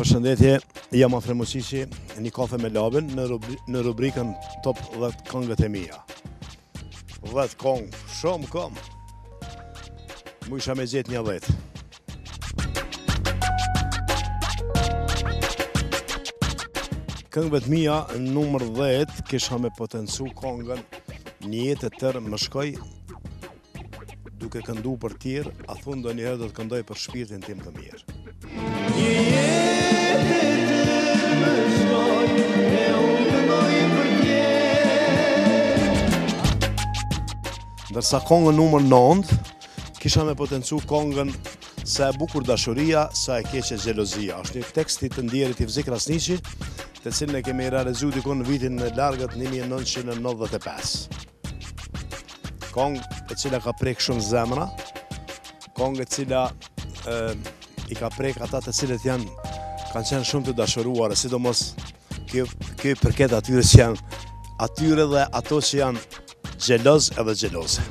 Përshëndetje, jam Afrim Muçiqi, një kafe me Labin në, rubri, në rubrikën Top 10 këngët e mija. 10 këngë, shumë kom. Mu isha me gjetë një dhjetë këngëve të mija, numër 10, kisha me potencu këngën një jetë të tërë më shkoi Duke këndu për tjerë, a thu ndonjëherë do të këndoj për shpirtin tim të mirë. Ndërsa kongën numër 9, kisha me potencu kongën sa e bukur dashuria, sa e keqe xhelozia. është një tekst i të ndjerit Hivzi Krasniqi, të cilën e kemi realizu dikun në vitin e largët 1995. Kongë e cila ka prek shumë zemra, kongë e cila i ka prek ata të cilët janë, kanë qenë shumë të dashuruar, e sidomos kjo, kjo i përket atyre që janë, atyre dhe ato që janë xheloz edhe xheloze.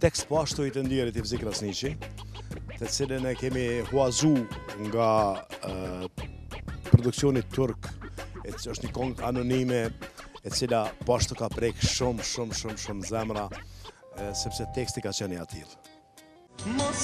Tekst po ashtu i të ndjerit Hivzi Krasniqi, të cilën e kemi huazu nga produksioni turk, e që është një kongë anonime, e cila po ashtu ka prek shumë, shumë, shumë, shumë zemra, sepse teksti ka qenë i atillë.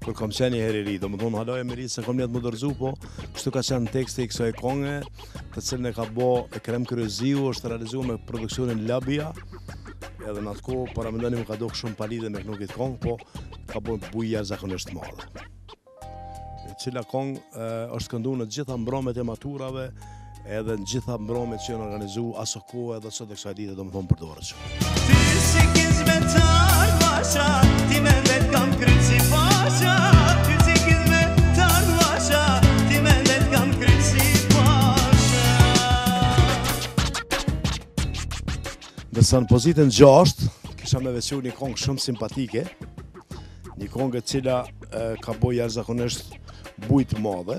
Kur kam qenë herë i ri, domethonë haloj e mëri, se kam jetë më dërzu, po kështu ka qenë teksti i kësaje konge, të cilën e ka bo Ekrem Kryeziu, është realizu me produksionin Labia, edhe në atë kohë, para më m'u ka dokë shumë palidhje me këndu këtë kongë, po ka bo një bujë jashtëzakonisht t'madhe. E cila kongë është këndu në gjitha mbramjet e maturave, Edhe në gjitha mbromjet që jon organizu, aso kohë edhe sot e kësaj dite, domethonë përdoret. Ti si kizme qarë, masha, ti me me kam krytë si pasha, Ndërsa në pozitën 6, kisha me veçu një kongë shumë simpatike, një kongë e cila ka bo jashtëzakonisht bujë t'madhe,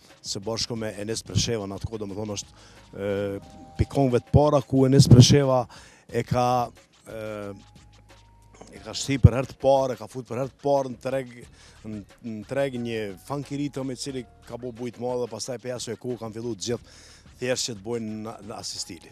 Së bashku me Enes Presheva në atë kohë, domethënë është pi kongëve të para ku Enes Presheva e ka e ka shti për herë të parë, e ka fut për herë të parë në treg në treg një fanki ritëm i cili ka bo bujë t'madhe dhe pastaj prej asaj ku kanë fillu gjithë thjesht që të bojnë në asi stili.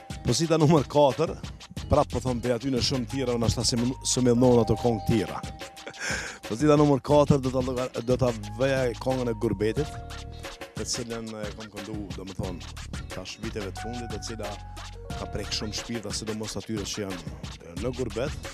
Pozita numër 4, prap po thom be aty janë shumë tjera, nashta s'më idhnohen ato kongë tjera. Pozita numër 4, do të, do ta veja kongën e gurbetit, të cilën e kom këndu, domethon, tash viteve të fundit, e cila ka prek shumë shpirta, sidomos atyre që janë në gurbet,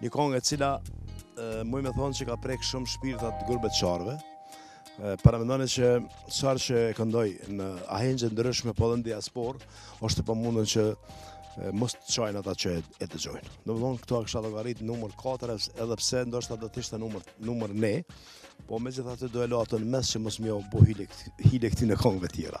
Një kongë e cila muj me thonë që ka prek shumë shpirta të gurbetqarve. Paramendoni që sa herë që e këndoj në ahengje të ndryshme po edhe në diaspor, është e pamundur që mos të qajnë ata që e dëgjojnë. Domethonë, këto e kisha llogarit numër 4, edhe pse ndoshta do të ishte numër, numër 1, po megjithatë do e lo atë në mes që mos m'ju bo hile këtyne kongëve tjera.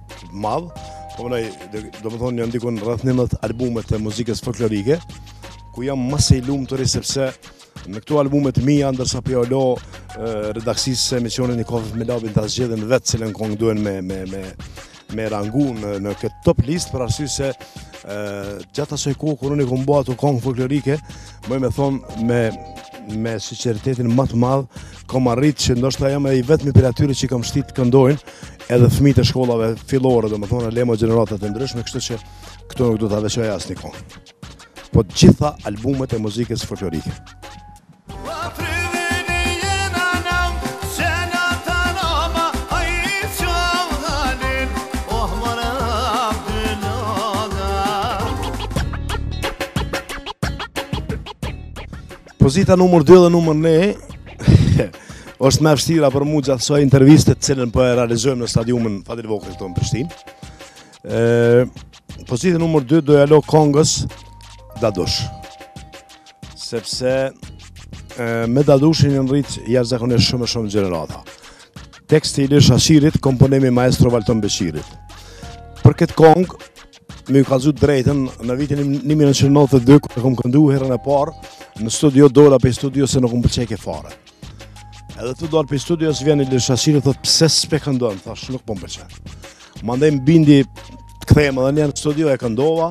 madh, po domethonë janë dikun rreth 19 albume të muzikës folklorike, ku jam më se i lumtur sepse në këto albume të mia ndërsa po ia lo redaksisë së emisionit Një kafe me Labin ta zgjedhin vetë cilën kong duen me me me me rangu në, në këtë top list për arsye se gjatë asoj kohë kur unë kam bërë ato kong folklorike, muj me thon me me sinqeritetin më të madh kom arrit që ndoshta jam i vetmi prej atyre që kam shtit të këndojnë edhe fëmijët e shkollave fillore, domethënë le mo gjenerata të ndryshme, kështu që këtu nuk do ta veçoja asnjë kongë. Po të gjitha albumet e muzikës folklorike. Pozita numër 2 dhe numër 1 është më e vështira për mua gjatë kësaj interviste të cilën po e realizojmë në stadiumin Fadil Vokrri këtu në Prishtinë. Ë pozita numër 2 do ja lë kongës Dadush. Sepse me Dadushin janë rrit jashtëzakonisht shumë shumë gjenerata. Teksti i Ilir Shaqirit, komponimi i maestro Valton Beqirit. Për këtë kong Me kallzu të drejtën në vitin 1992 kur kam këndu herën e parë në studio dola prej studios se nuk më pëlqej fare. Edhe tu dal prej studios vjen Ilir Shaqiri, thot pse s'pe këndon, thash, nuk po më pëlqen. Mandej më bindi të kthehemi edhe njëherë në studio e këndova,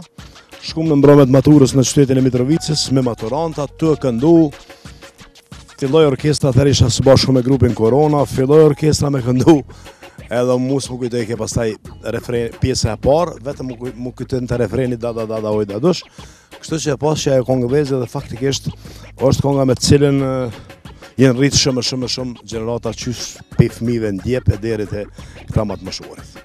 shkum në mbromje të maturës në qytetin e Mitrovicës, me maturanta, tu këndu, Filloj orkestra atëherë isha së bashku me grupin Korona, filloj orkestra me këndu, edhe mu s'më kujtojke pastaj refren, pjesë e parë, vetëm më kujtohet refreni da da da da oj Dadush, kështu që e pashë që kjo kongë ndez dhe faktikisht është konga me të cilën janë rritë shumë shumë shumë gjenerata qysh prej fmive në djep e deri te këta ma të moshuarit.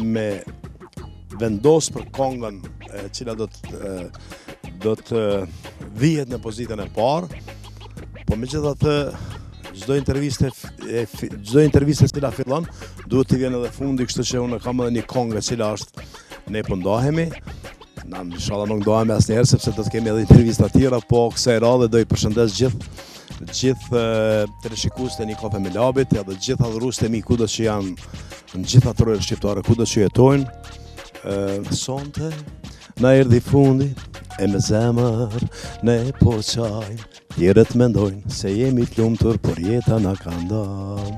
me vendos për kongën e cila do të do të vihet në pozitën e parë. Po megjithatë çdo intervistë çdo intervistë e cila fillon duhet të vjen edhe fundi kështu që unë kam edhe një kongë e cila është Ne po ndahemi po na inshalla nuk ndahemi asnjëherë sepse do të kemi edhe intervista tjera po kësaj radhe do i përshëndes gjithë gjithë teleshikuesit e Një kafe me Labin edhe gjithë adhuruesit e mi kudo që janë në gjitha trojet shqiptare kudo që jetojnë sonte na erdhi fundi e me zemër ne po qajmë tjerët mendojnë se jemi të lumtur por jeta na ka ndan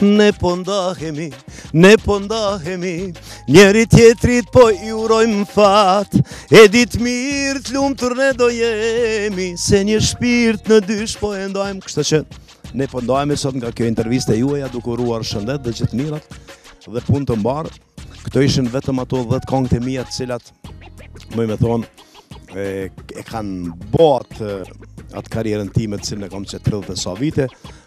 Ne po ndahemi, ne po ndahemi Njëri-tjetrit po i urojmë fat E dimë mirë të lumtur ne s'do jemi Se një shpirt në dysh po e ndajmë Kështu që ne po ndahemi sot nga kjo intervistë e juaja duke uruar shëndet dhe gjithë të mirat Dhe punë të mbarë Këto ishin vetëm ato 10 kongë të mija të cilat me i me thonë e, e kanë bo atë atë karrierën time të cilën e kam që 30 e sa vite